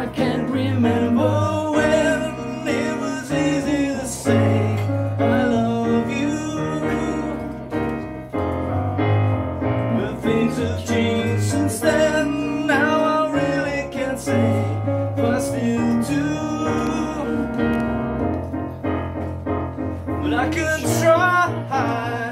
I can't remember when it was easy to say I love you. But things have changed since then. Now I really can't say if I still do. But I could try.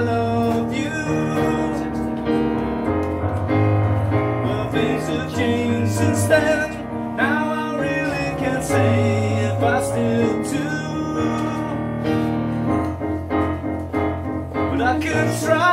Love you. Things have changed then. Now I really can't say if I still do. But I could try.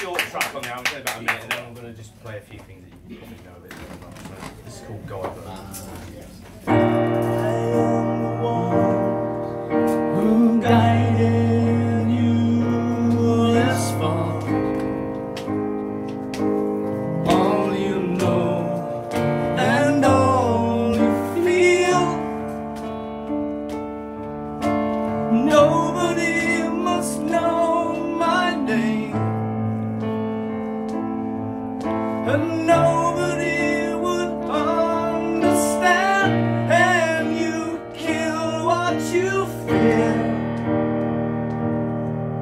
Short track on the album, it's about a minute, and then I'm going to just play a few things that you probably know a bit more about. So this is called Guide Vocal. Ah,